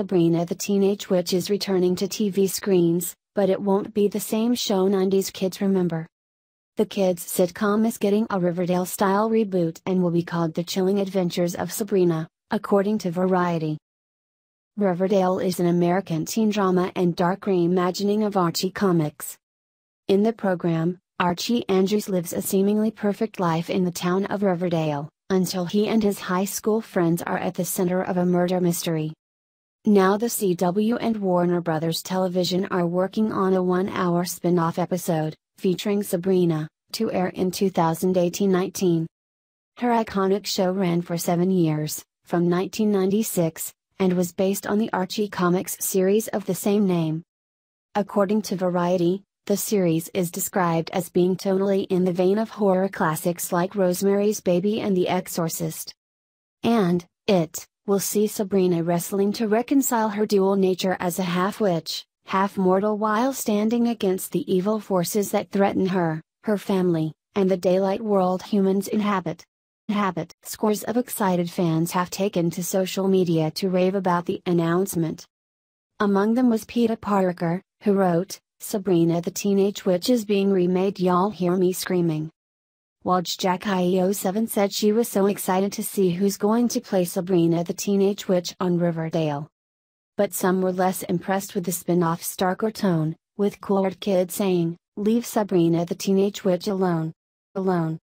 Sabrina the Teenage Witch is returning to TV screens, but it won't be the same show 90s kids remember. The kids' sitcom is getting a Riverdale style reboot and will be called The Chilling Adventures of Sabrina, according to Variety. Riverdale is an American teen drama and dark reimagining of Archie comics. In the program, Archie Andrews lives a seemingly perfect life in the town of Riverdale, until he and his high school friends are at the center of a murder mystery. Now the CW and Warner Brothers Television are working on a one-hour spin-off episode, featuring Sabrina, to air in 2018-19. Her iconic show ran for seven years, from 1996, and was based on the Archie Comics series of the same name. According to Variety, the series is described as being tonally in the vein of horror classics like Rosemary's Baby and The Exorcist. And, it, will see Sabrina wrestling to reconcile her dual nature as a half witch, half mortal while standing against the evil forces that threaten her, her family, and the daylight world humans inhabit. Habit. Scores of excited fans have taken to social media to rave about the announcement. Among them was Peter Parker, who wrote, Sabrina the Teenage Witch is being remade y'all hear me screaming. While Jack-IE07 said she was so excited to see who's going to play Sabrina the Teenage Witch on Riverdale. But some were less impressed with the spin-off's darker tone, with Cool Kid saying, Leave Sabrina the Teenage Witch alone. Alone.